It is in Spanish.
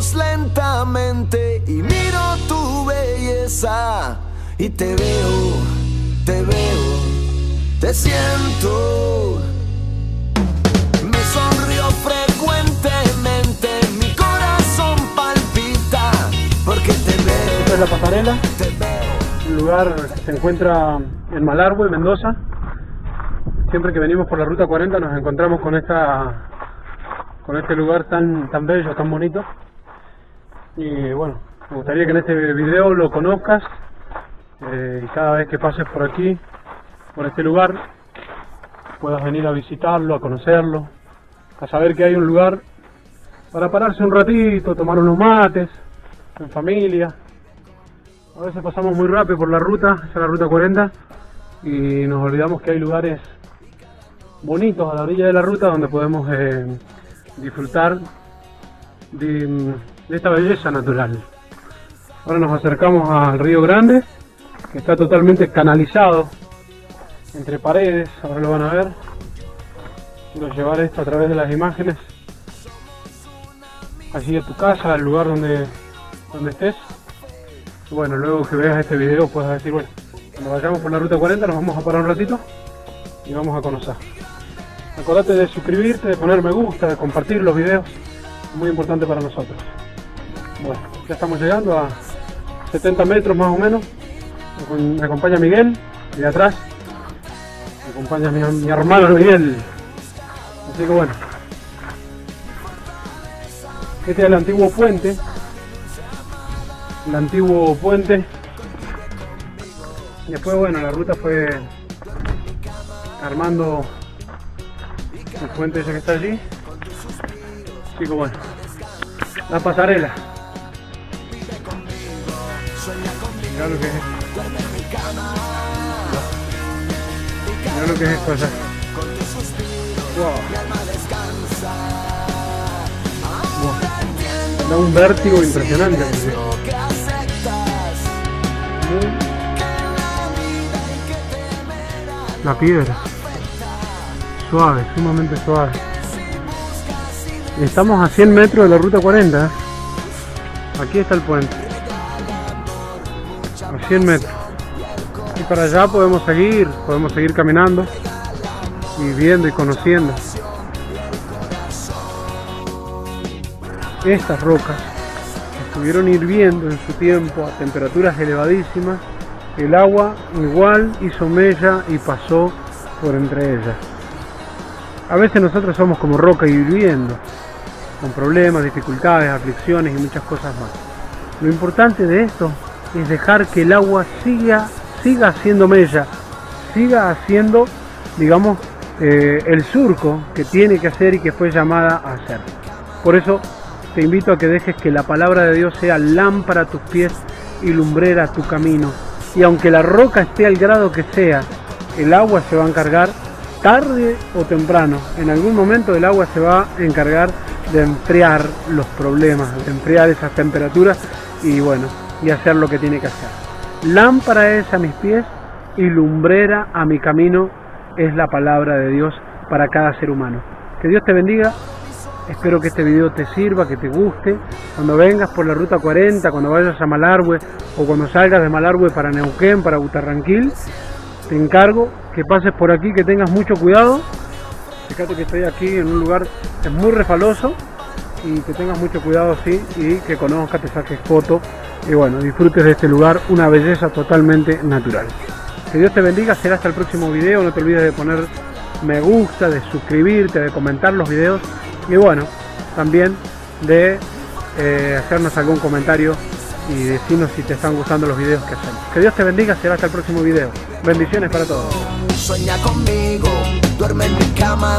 lentamente y miro tu belleza y te veo, te veo, te siento. Me sonrío frecuentemente, mi corazón palpita porque te veo. Esta es la pasarela, Te veo. el lugar se encuentra en Malargüe, Mendoza. Siempre que venimos por la ruta 40 nos encontramos con esta con este lugar tan tan bello, tan bonito. Y bueno, me gustaría que en este video lo conozcas eh, y cada vez que pases por aquí, por este lugar, puedas venir a visitarlo, a conocerlo, a saber que hay un lugar para pararse un ratito, tomar unos mates, en familia, a veces pasamos muy rápido por la ruta, esa es la ruta 40, y nos olvidamos que hay lugares bonitos a la orilla de la ruta donde podemos eh, disfrutar de, de esta belleza natural. Ahora nos acercamos al río Grande, que está totalmente canalizado entre paredes, ahora lo van a ver. Quiero llevar esto a través de las imágenes, allí a tu casa, al lugar donde, donde estés. Bueno, luego que veas este video puedes decir, bueno, cuando vayamos por la ruta 40 nos vamos a parar un ratito y vamos a conocer. Acordate de suscribirte, de poner me gusta, de compartir los videos, muy importante para nosotros. Bueno, ya estamos llegando a 70 metros más o menos. Me acom- Me acompaña Miguel de atrás me acompaña mi, mi hermano Miguel. Así que bueno, este es el antiguo puente el antiguo puente. Después, bueno, la ruta fue armando el puente ese que está allí. Así que bueno, la pasarela. Mirá lo que es. Mirá lo que es esto allá. Wow. Wow. Da un vértigo impresionante. La piedra. Suave, sumamente suave. Estamos a 100 metros de la ruta 40. ¿eh? Aquí está el puente. A 100 metros. Y para allá podemos seguir, podemos seguir caminando y viendo y conociendo. Estas rocas estuvieron hirviendo en su tiempo a temperaturas elevadísimas, el agua igual hizo mella y pasó por entre ellas. A veces nosotros somos como roca hirviendo, con problemas, dificultades, aflicciones y muchas cosas más. Lo importante de esto es dejar que el agua siga, siga haciendo mella, siga haciendo, digamos, eh, el surco que tiene que hacer y que fue llamada a hacer. Por eso te invito a que dejes que la palabra de Dios sea lámpara a tus pies y lumbrera a tu camino. Y aunque la roca esté al grado que sea, el agua se va a encargar tarde o temprano. En algún momento el agua se va a encargar de enfriar los problemas, de enfriar esas temperaturas y bueno, y hacer lo que tiene que hacer. Lámpara es a mis pies y lumbrera a mi camino es la palabra de Dios para cada ser humano. Que Dios te bendiga Espero que este video te sirva, que te guste. Cuando vengas por la ruta 40, cuando vayas a Malargüe o cuando salgas de Malargüe para Neuquén, para Butarranquil, te encargo que pases por aquí, que tengas mucho cuidado. Fíjate que estoy aquí en un lugar es muy refaloso y que tengas mucho cuidado así y que conozcas, te saques foto y bueno, disfrutes de este lugar, una belleza totalmente natural. Que Dios te bendiga, será hasta el próximo video, no te olvides de poner me gusta, de suscribirte, de comentar los videos y bueno, también de eh, hacernos algún comentario y decirnos si te están gustando los videos que hacemos. Que Dios te bendiga, será hasta el próximo video. Bendiciones para todos. Sueña conmigo, duerme en mi cama.